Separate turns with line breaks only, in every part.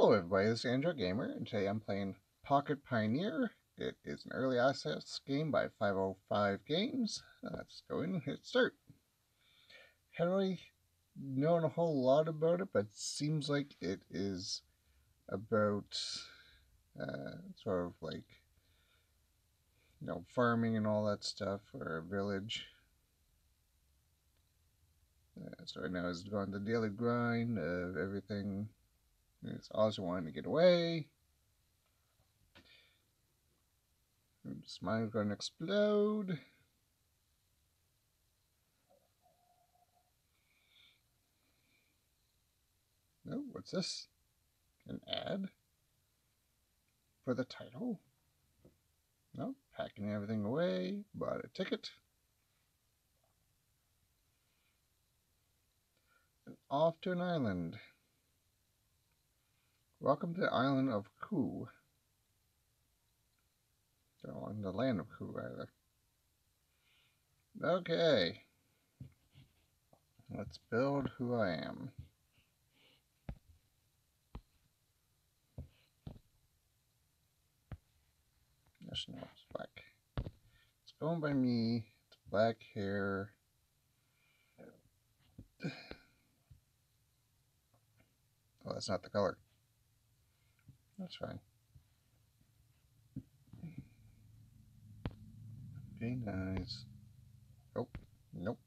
Hello everybody, this is Android Gamer, and today I'm playing Pocket Pioneer. It is an early access game by 505 Games. Let's go in and hit start. Haven't really known a whole lot about it, but it seems like it is about uh, sort of like, you know, farming and all that stuff, or a village. Uh, so right now is going the daily grind of everything it's also wanting to get away. His mine's gonna explode. No, what's this? An ad? For the title? No, packing everything away, bought a ticket. And off to an island. Welcome to the island of Ku. Or in the land of Ku, rather. Okay. Let's build who I am. No, it's black. It's going by me. It's black hair. Oh, that's not the color. That's fine. Be nice. Oh, nope.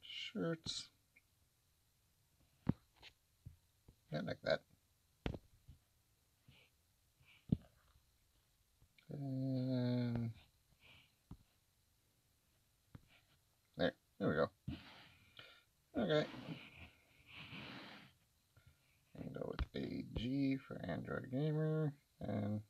Shirts. Yeah, like that. And there, there we go. Okay. AG for Android Gamer and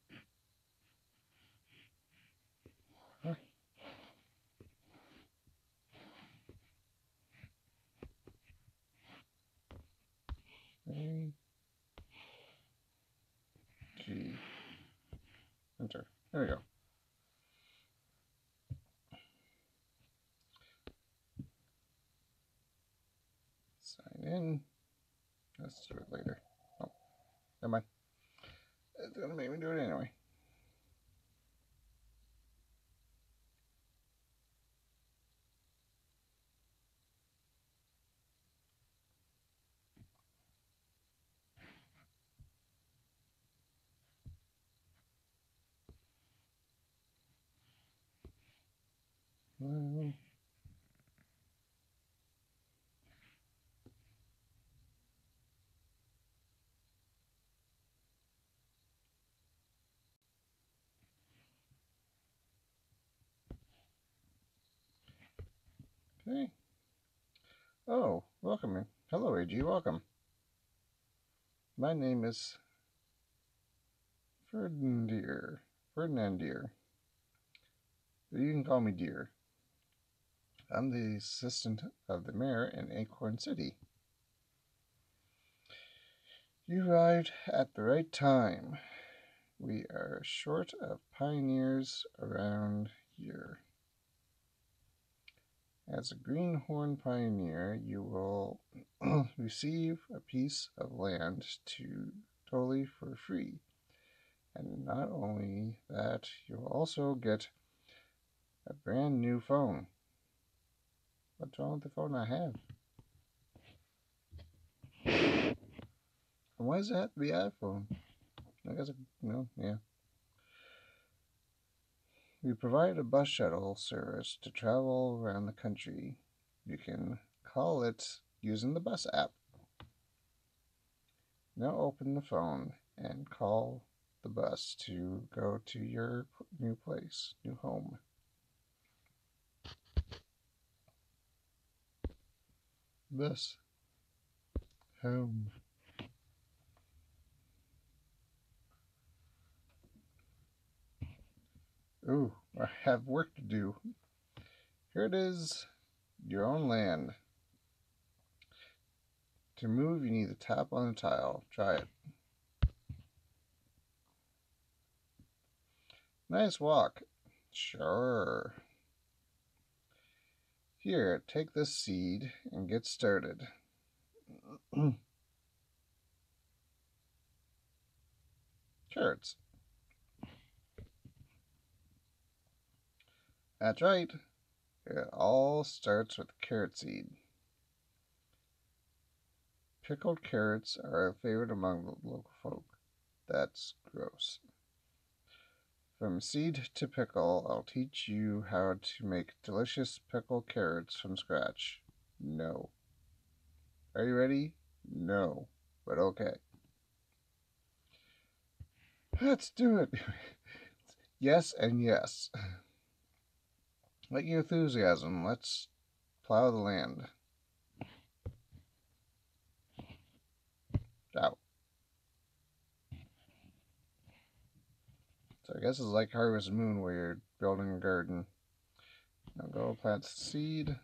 G enter. There we go. Sign in. Let's do it later. Never mind. It's going to make me do it anyway. Well, Okay. Oh, welcome. Hello, AG. Welcome. My name is Ferdinand Ferdinand Deer. You can call me Deer. I'm the assistant of the mayor in Acorn City. You arrived at the right time. We are short of pioneers around here. As a greenhorn pioneer, you will receive a piece of land to totally for free. And not only that, you'll also get a brand new phone. What's wrong with the phone I have? And why is that the iPhone? I guess, no, yeah. We provide a bus shuttle service to travel around the country. You can call it using the bus app. Now open the phone and call the bus to go to your new place, new home. Bus. Home. Ooh, I have work to do. Here it is, your own land. To move, you need to tap on the tile. Try it. Nice walk. Sure. Here, take this seed and get started. Carrots. That's right. It all starts with carrot seed. Pickled carrots are a favorite among the local folk. That's gross. From seed to pickle, I'll teach you how to make delicious pickled carrots from scratch. No. Are you ready? No. But okay. Let's do it. yes and yes. Like your enthusiasm, let's plow the land. Out. So I guess it's like Harvest Moon where you're building a garden. Now go plant seed.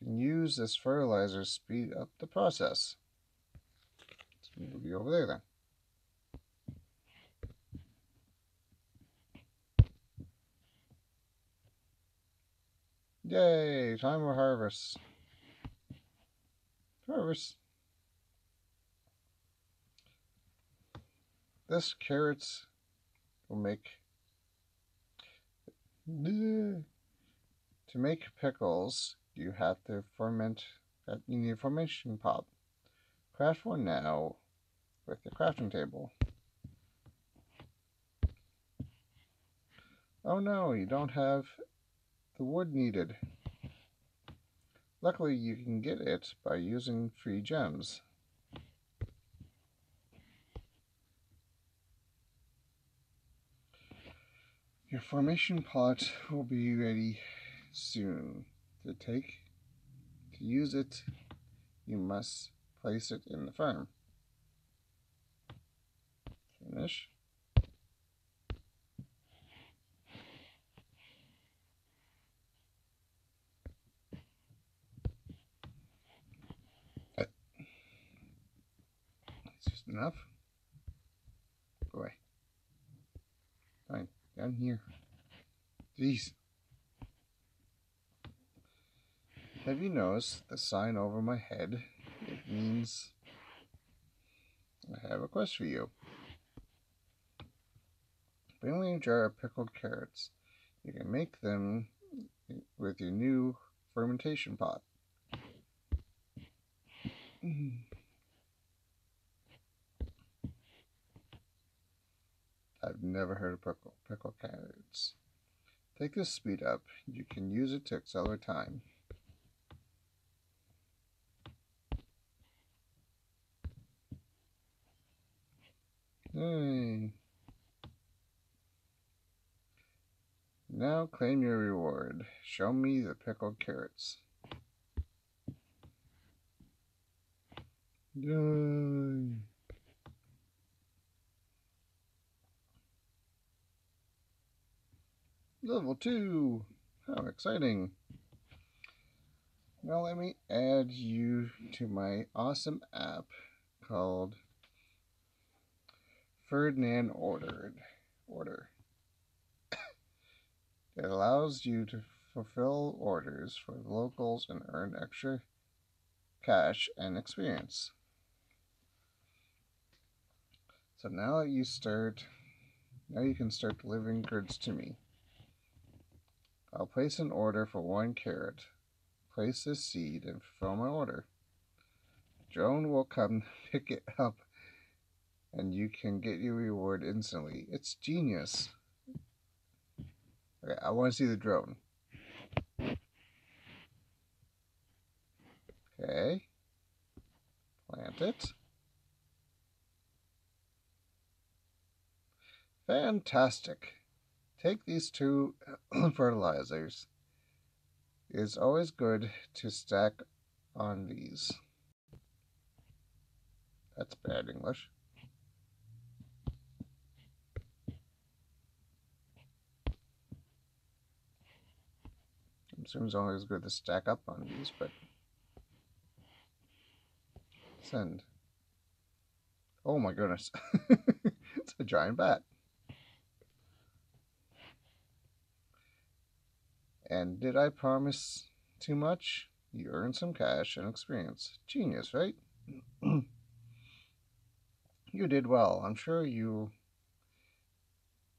You can use this fertilizer to speed up the process. So move over there then. Yay, time for harvest. Harvest. This carrots will make to make pickles you have to ferment uh, you need a fermentation pot. Craft one now with the crafting table. Oh no, you don't have the wood needed. Luckily, you can get it by using free gems. Your fermentation pot will be ready soon. To take, to use it, you must place it in the farm. Finish. Enough. Away. Fine. Down here. Jeez. Have you noticed the sign over my head? It means I have a quest for you. Bring me a jar of pickled carrots. You can make them with your new fermentation pot. Mm-hmm. I've never heard of pickle, pickle carrots. Take this speed up. You can use it to accelerate time. Hey. Now claim your reward. Show me the pickled carrots. Yay. Level 2! How exciting! Now let me add you to my awesome app called Ferdinand Ordered Order. it allows you to fulfill orders for locals and earn extra cash and experience. So now you start now you can start delivering goods to me. I'll place an order for one carrot. Place this seed and fulfill my order. Joan will come pick it up and you can get your reward instantly. It's genius. Okay, I want to see the drone. Okay. Plant it. Fantastic. Take these two fertilizers. It's always good to stack on these. That's bad English. It's always good to stack up on these, but send. Oh my goodness. it's a giant bat. And did I promise too much? you earn some cash and experience. Genius, right? you did well. I'm sure you'll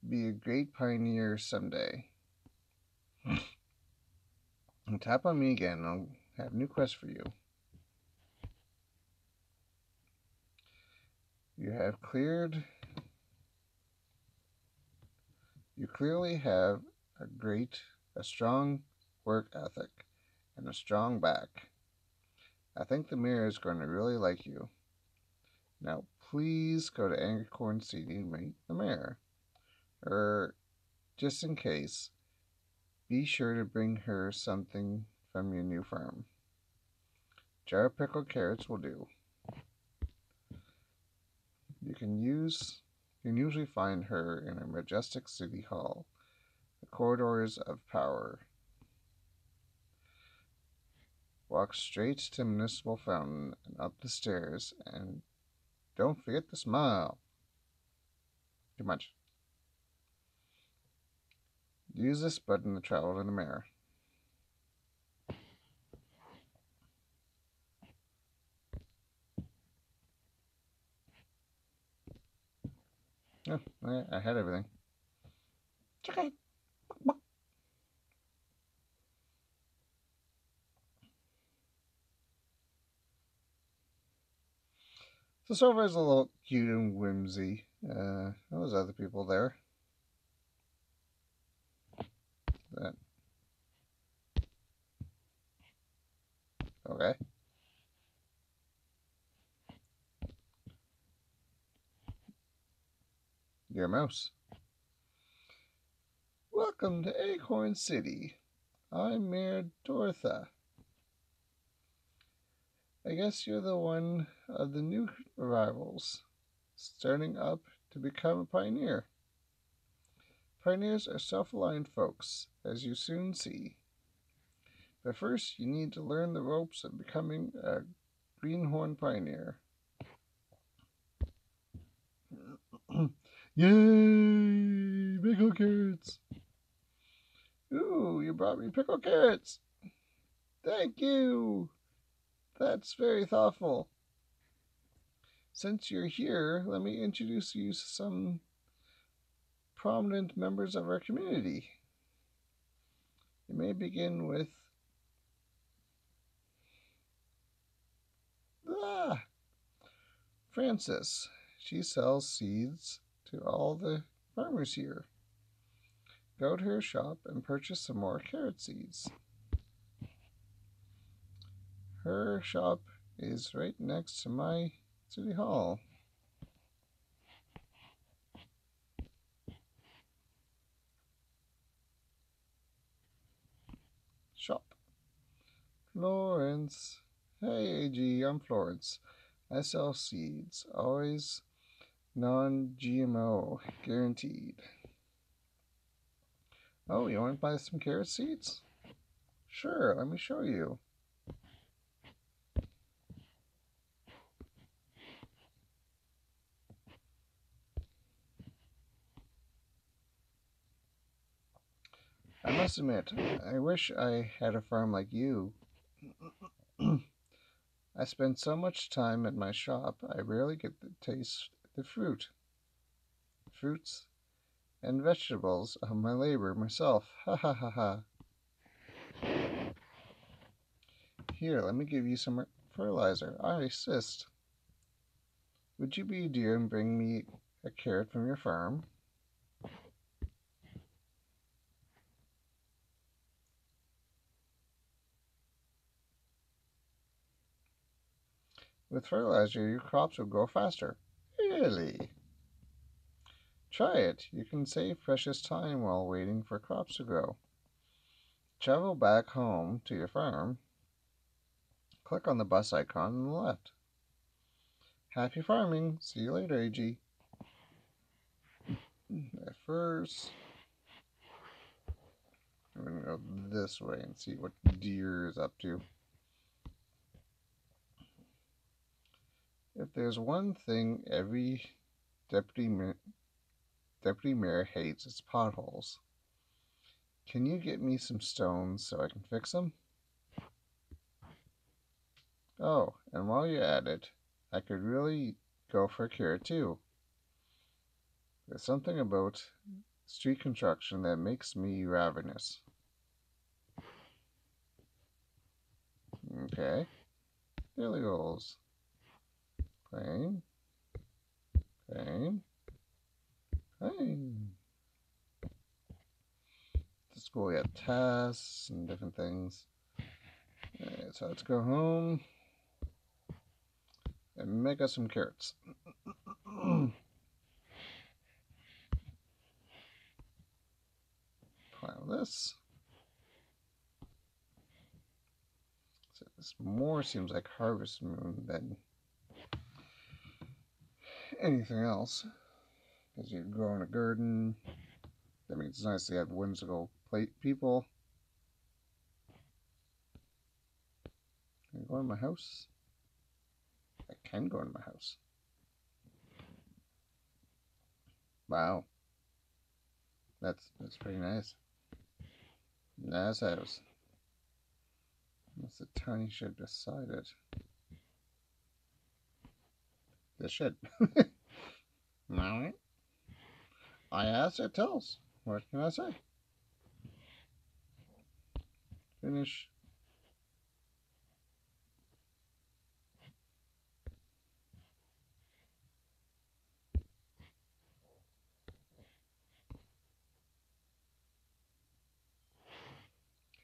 be a great pioneer someday. and tap on me again. I'll have new quest for you. You have cleared. You clearly have a great, a strong work ethic and a strong back. I think the mirror is going to really like you. Now, please go to Acorn City and meet the mayor. Or, just in case, be sure to bring her something from your new farm. Jar of pickled carrots will do. You can use you can usually find her in a majestic city hall, corridors of power. Walk straight to Municipal Fountain and up the stairs, and don't forget to smile. Too much. Use this button to travel to the mirror. Oh, I had everything. Okay. So sofa is a little cute and whimsy. Uh, there's other people there. That. Okay. Your mouse. Welcome to Acorn City. I'm Mayor Dortha. I guess you're the one of the new starting up to become a pioneer. Pioneers are self aligned folks, as you soon see. But first, you need to learn the ropes of becoming a greenhorn pioneer. Yay! Pickle carrots! Ooh, you brought me pickle carrots! Thank you! That's very thoughtful. Since you're here, let me introduce you to some prominent members of our community. You may begin with ah, Frances. She sells seeds to all the farmers here. Go to her shop and purchase some more carrot seeds. Her shop is right next to my city hall. Shop. Florence. Hey, AG, I'm Florence. I sell seeds, always non GMO, guaranteed. Oh, you want to buy some carrot seeds? Sure, let me show you. I must admit, I wish I had a farm like you. I spend so much time at my shop, I rarely get to taste the fruit, fruits, and vegetables of my labor myself. Ha ha ha ha. Here, let me give you some fertilizer. I assist. Would you be a dear and bring me a carrot from your farm? With fertilizer, your crops will grow faster. Really? Try it. You can save precious time while waiting for crops to grow. Travel back home to your farm. Click on the bus icon on the left. Happy farming. See you later, AG. At first, I'm going to go this way and see what deer is up to. If there's one thing every deputy deputy mayor hates, it's potholes. Can you get me some stones so I can fix them? Oh, and while you're at it, I could really go for a cure too. There's something about street construction that makes me ravenous. Okay. Daily goals. Claim. Claim. Claim. The school we have tests and different things. Alright, so let's go home and make us some carrots. Pile this. So this more seems like Harvest Moon than anything else. Because you're growing a garden. That means it's nice to have whimsical plate people. Can I go in my house? I can go in my house. Wow. That's that's pretty nice. Nice house. That's the tiny shed beside it. The shed. Alright. I asked, it tells. What can I say? Finish.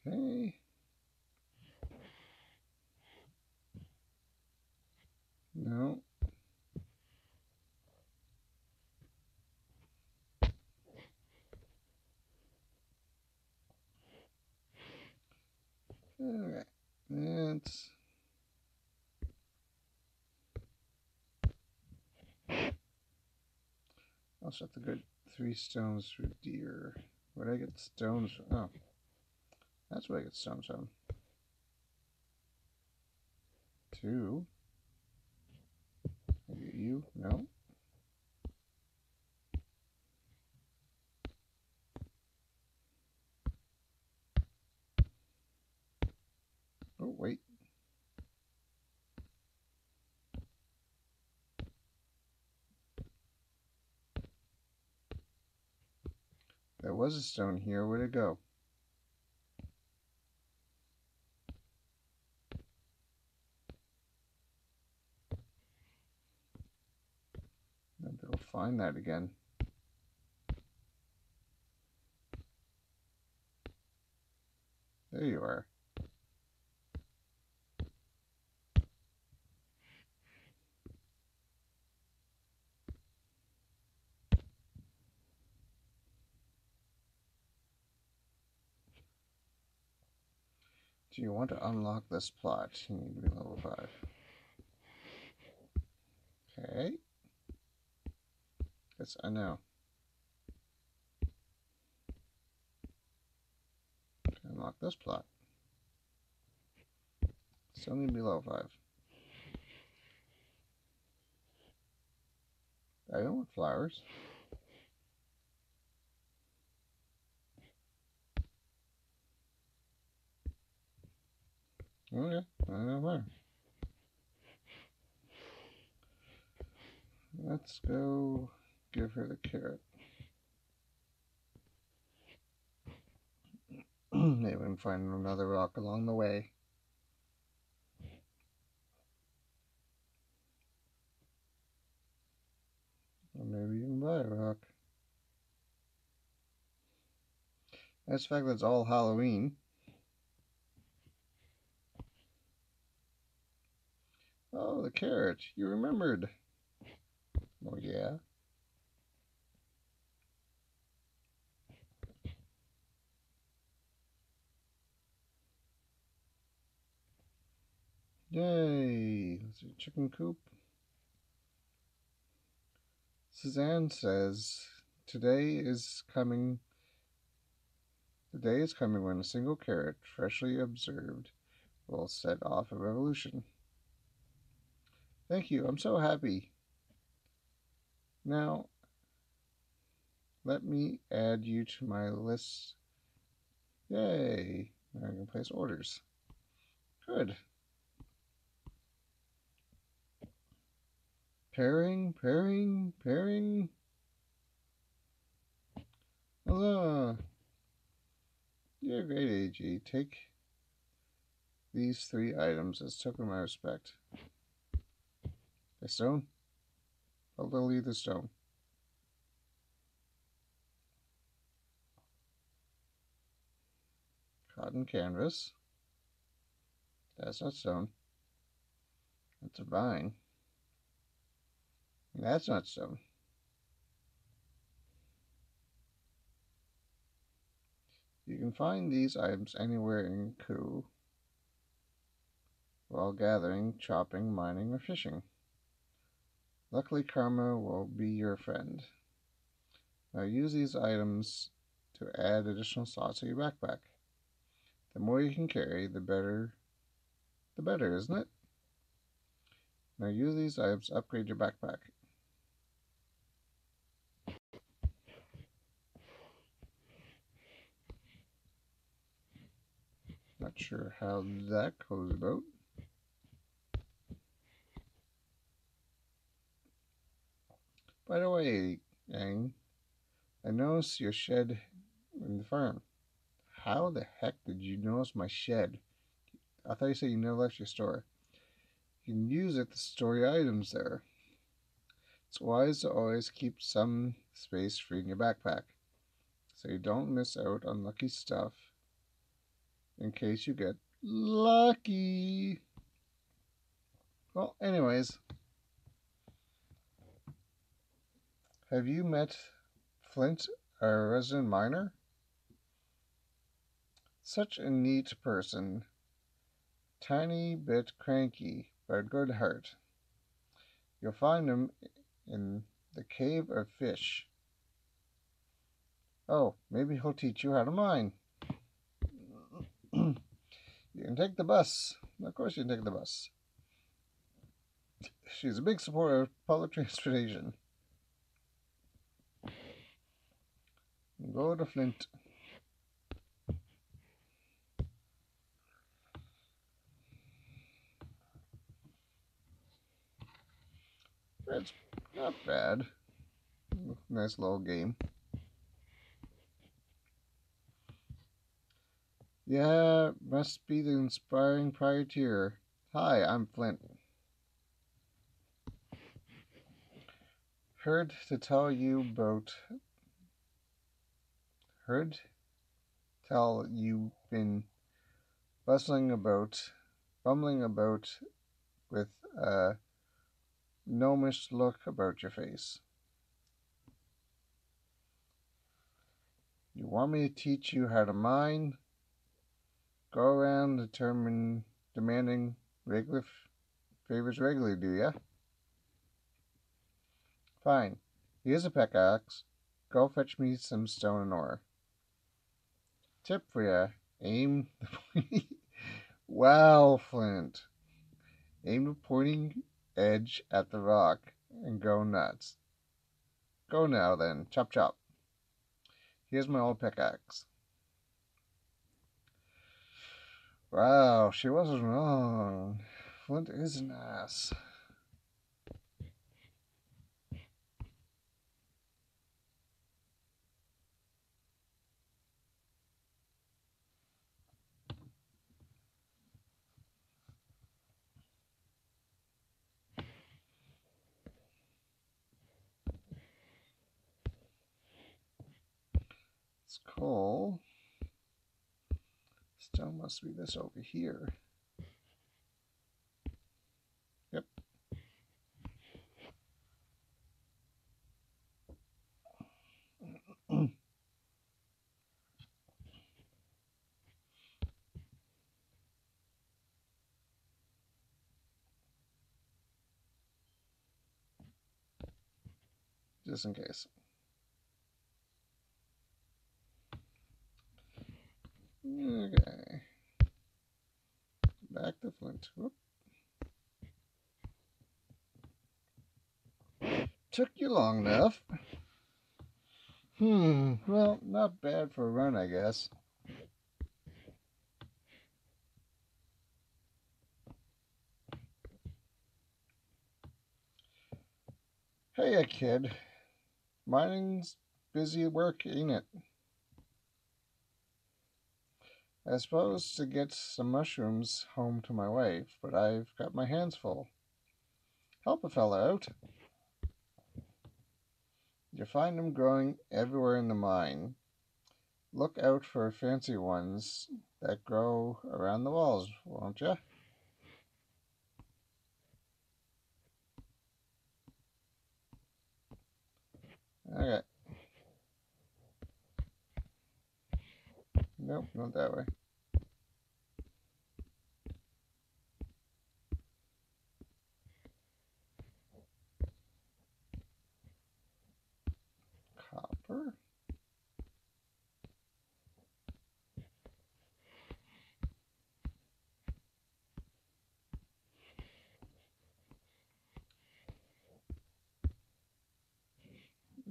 Okay. No. Alright, that's I'll set the good three stones for deer. Where did I get stones from? Oh. That's where I get stones from. Two. You? No. Oh, wait. There was a stone here. Where'd it go? Maybe I'll find that again. There you are. Do you want to unlock this plot? You need to be level 5. Okay. Yes, I know. Unlock this plot. Still need to be level 5. I don't want flowers. Okay, know where. Let's go give her the carrot. Maybe we can find another rock along the way. Or maybe even buy a rock. That's the fact that it's all Halloween. Oh, the carrot. You remembered. Oh, yeah. Yay! Let's chicken coop. Suzanne says, Today is coming. The day is coming when a single carrot, freshly observed, will set off a revolution. Thank you. I'm so happy. Now, let me add you to my list. Yay! Now I can place orders. Good. Pairing, pairing, pairing. Hello. You're great, AG. Take these three items as token of my respect. A stone? I'll delete the stone. Cotton canvas. That's not stone. That's a vine. That's not stone. You can find these items anywhere in Ku while gathering, chopping, mining, or fishing. Luckily, karma will be your friend. Now use these items to add additional slots to your backpack. The more you can carry, the better, the better, isn't it? Now use these items to upgrade your backpack. Not sure how that goes about. The way, Yang, I noticed your shed in the farm. How the heck did you notice my shed? I thought you said you never left your store. You can use it to store your items there. It's wise to always keep some space free in your backpack so you don't miss out on lucky stuff in case you get lucky. Well, anyways, have you met Flint, our resident miner? Such a neat person, tiny bit cranky, but a good heart. You'll find him in the Cave of Fish. Oh, maybe he'll teach you how to mine. you can take the bus. Of course, you can take the bus. She's a big supporter of public transportation. Go to Flint. That's not bad. Nice little game. Yeah, must be the inspiring privateer. Hi, I'm Flint. Heard to tell you about. Heard tell you've been bustling about, bumbling about with a gnomish look about your face. You want me to teach you how to mine? Go around determine, demanding regular favors regularly, do ya? Fine. Here's a pickaxe. Go fetch me some stone and ore. Tip for ya. Aim the pointy... wow, Flint. Aim the pointing edge at the rock and go nuts. Go now then. Chop chop. Here's my old pickaxe. Wow, she wasn't wrong. Flint is an ass. It's coal. Stone must be this over here. Yep. Just in case. Okay. Back to Flint. Whoop. Took you long enough. Hmm, well, not bad for a run, I guess. Hey, kid. Mining's busy work, ain't it? I was supposed to get some mushrooms home to my wife, but I've got my hands full. Help a fella out. You find them growing everywhere in the mine. Look out for fancy ones that grow around the walls, won't you? Okay. Nope, not that way. Copper.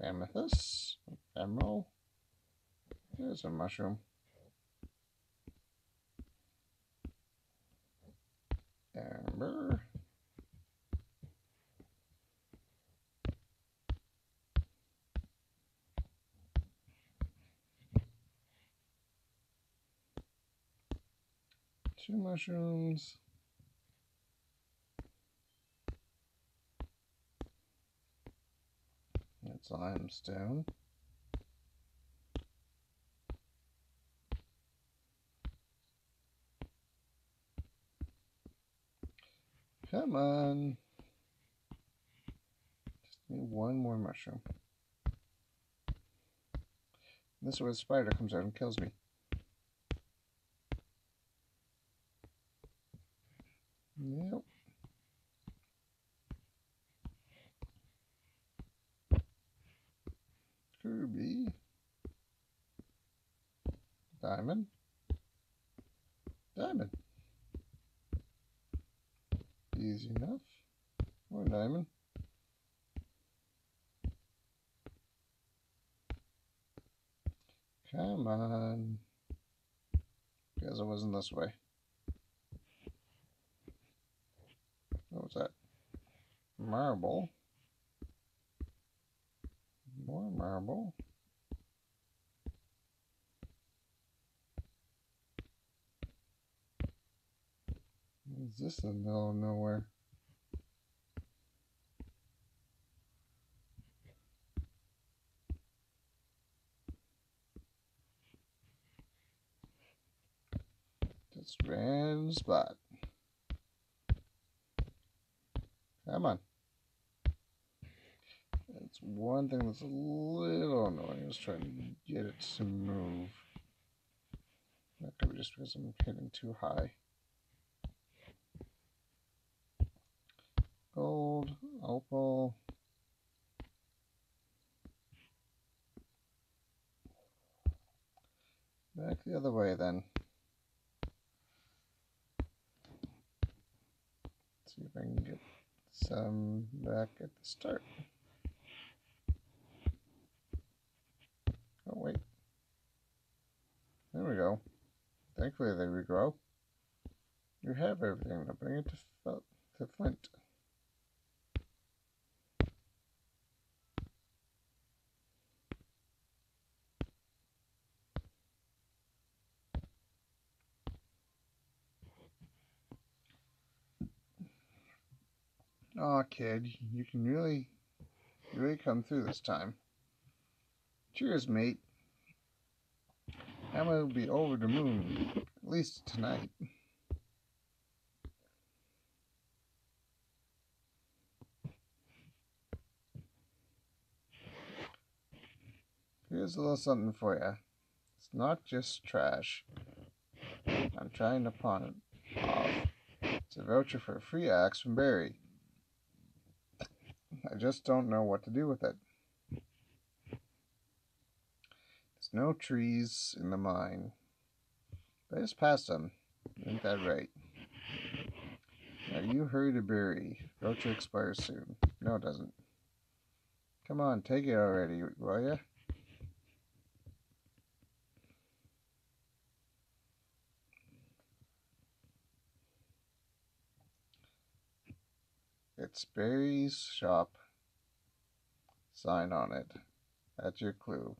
Amethyst, emerald. There's a mushroom. Two mushrooms. That's limestone. Come on. Just need one more mushroom. This is where the spider comes out and kills me. Yep. Kirby. Diamond. Diamond. Easy enough. More diamond. Come on. Guess it wasn't this way. What was that? Marble. More marble. Is this the middle of nowhere? Just random spot. Come on. That's one thing that's a little annoying is trying to get it to move. That could be just because I'm hitting too high. Gold, opal. Back the other way then. see if I can get some back at the start. Oh, wait. There we go. Thankfully they regrow. You have everything. Now bring it to, to Flint. Aw, kid, you can really, really come through this time. Cheers, mate. I'm gonna be over the moon, at least tonight. Here's a little something for you. It's not just trash. I'm trying to pawn it off. It's a voucher for a free axe from Barry. I just don't know what to do with it. There's no trees in the mine. But I just passed them. Ain't that right? Now you hurry to Barry. Voucher expires soon. No, it doesn't. Come on, take it already, will ya? It's Barry's shop. sign on it. That's your clue.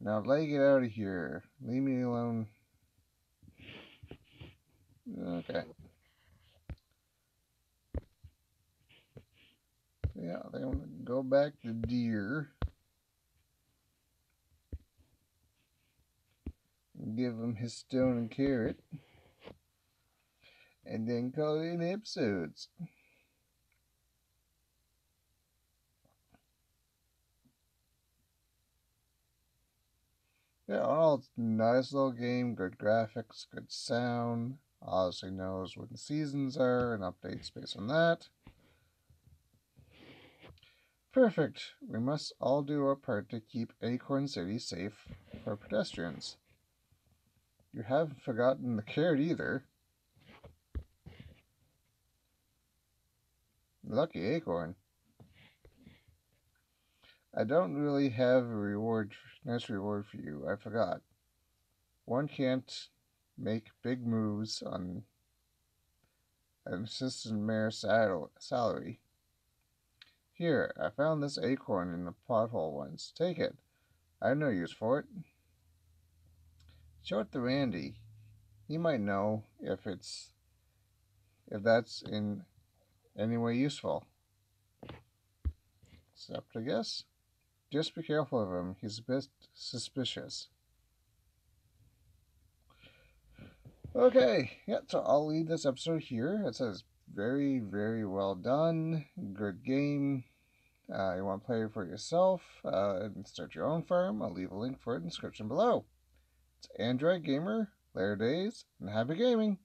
Now, let get out of here. Leave me alone. Okay. Yeah, they want to go back to deer. Give him his stone and carrot. And then call it in episodes. Yeah, all nice little game, good graphics, good sound. Obviously knows when the seasons are and updates based on that. Perfect. We must all do our part to keep Acorn City safe for pedestrians. You haven't forgotten the carrot either. Lucky Acorn. I don't really have a reward, nice reward for you. I forgot. One can't make big moves on an assistant mayor's salary. Here, I found this acorn in the pothole once. Take it. I have no use for it. Show it to Randy. He might know if it's if that's in any way useful. Except, I guess. Just be careful of him. He's a bit suspicious. Okay, yeah, so I'll leave this episode here. It says very, very well done. Good game. Uh, you want to play it for yourself uh, and start your own farm? I'll leave a link for it in the description below. It's Android Gamer, Later Days, and happy gaming!